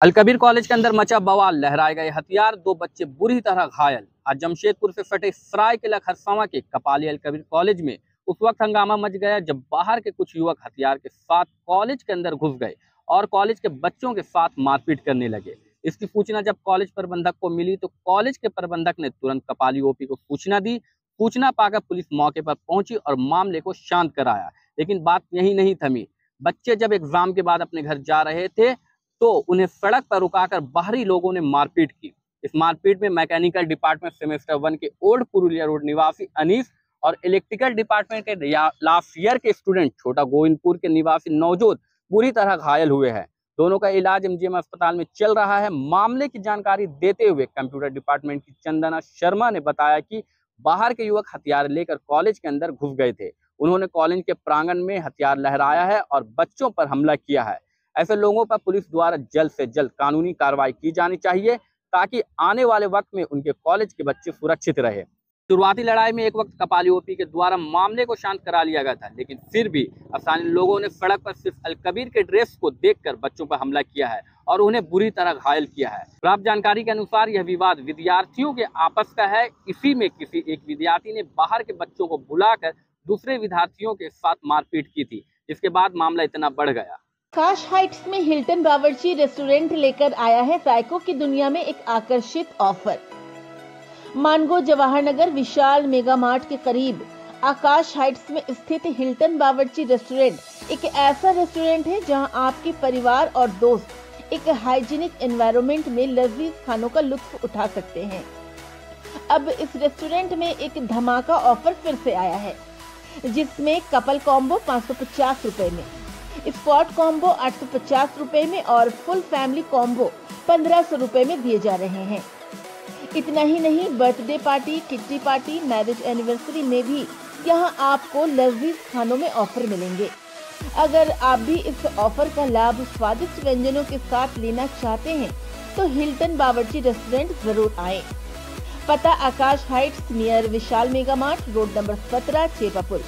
Al Kabir college के अंदर मचा बवाल, लहराए गए हथियार, दो बच्चे बुरी तरह घायल। आज जमशेदपुर से फटे सराय किला खरसावा के कपाली अलकबीर कॉलेज में उस वक्त हंगामा मच गया जब बाहर के कुछ युवक हथियार के साथ कॉलेज के अंदर घुस गए और कॉलेज के बच्चों के साथ मारपीट करने लगे। इसकी सूचना जब कॉलेज प्रबंधक को मिली तो कॉलेज के प्रबंधक ने तुरंत कपाली ओपी को सूचना दी। सूचना पाकर पुलिस मौके पर पहुँची और मामले को शांत कराया। लेकिन बात यही नहीं थमी। बच्चे जब एग्ज़ाम के बाद अपने घर जा रहे थे तो उन्हें सड़क पर रुकाकर बाहरी लोगों ने मारपीट की। इस मारपीट में मैकेनिकल डिपार्टमेंट सेमेस्टर वन के ओल्ड पुरुलिया रोड निवासी अनीस और इलेक्ट्रिकल डिपार्टमेंट के लास्ट ईयर के स्टूडेंट छोटा गोविंदपुर के निवासी नवजोत बुरी तरह घायल हुए हैं। दोनों का इलाज एमजीएम अस्पताल में चल रहा है। मामले की जानकारी देते हुए कंप्यूटर डिपार्टमेंट की चंदना शर्मा ने बताया कि बाहर के युवक हथियार लेकर कॉलेज के अंदर घुस गए थे। उन्होंने कॉलेज के प्रांगण में हथियार लहराया है और बच्चों पर हमला किया है। ऐसे लोगों पर पुलिस द्वारा जल्द से जल्द कानूनी कार्रवाई की जानी चाहिए ताकि आने वाले वक्त में उनके कॉलेज के बच्चे सुरक्षित रहे। शुरुआती लड़ाई में एक वक्त कपाली ओपी के द्वारा मामले को शांत करा लिया गया था, लेकिन फिर भी स्थानीय लोगों ने सड़क पर सिर्फ़ अलकबीर के ड्रेस को देखकर बच्चों पर हमला किया है और उन्हें बुरी तरह घायल किया है। प्राप्त जानकारी के अनुसार यह विवाद विद्यार्थियों के आपस का है। इसी में किसी एक विद्यार्थी ने बाहर के बच्चों को बुलाकर दूसरे विद्यार्थियों के साथ मारपीट की थी, जिसके बाद मामला इतना बढ़ गया। काश हाइट्स में हिल्टन बावर्ची रेस्टोरेंट लेकर आया है रायको की दुनिया में एक आकर्षित offer. Mango Jawahar Nagar Vishal mega mart के करीब आकाश हाइट्स में स्थित हिल्टन बावर्ची रेस्टोरेंट एक ऐसा रेस्टोरेंट है जहाँ आपके परिवार और दोस्त एक हाइजीनिक एनवायरनमेंट में लजीज खानों का लुत्फ उठा सकते हैं। अब इस रेस्टोरेंट में एक धमाका ऑफ़र फिर से आया है, जिसमें कपल कॉम्बो पाँच सौ में। स्पॉट कॉम्बो आठ सौ में और फुल फैमिली कॉम्बो पंद्रह सौ में दिए जा रहे हैं। इतना ही नहीं, birthday party, kitty party, marriage anniversary में भी यहाँ आपको लजीज खानों में ऑफ़र मिलेंगे। अगर आप भी इस ऑफ़र का लाभ स्वादिष्ट व्यंजनों के साथ लेना चाहते हैं तो हिल्टन बावर्ची रेस्टोरेंट ज़रूर आए। पता Aakash heights near Vishal mega mart, road number सत्रह, चेपापुर।